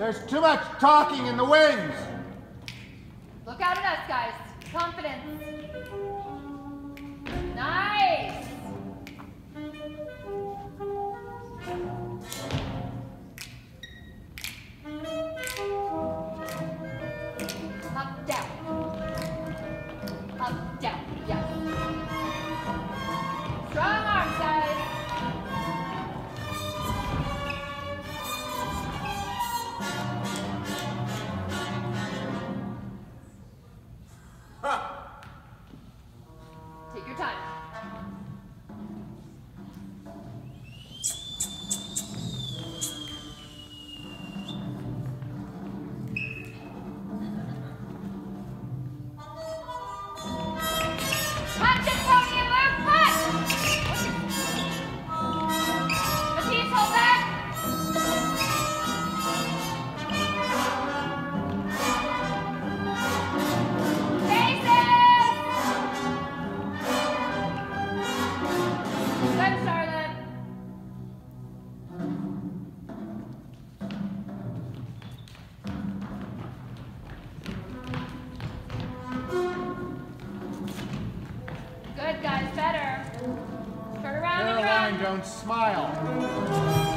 There's too much talking in the wings. Look out at us, guys. Confidence. don't smile.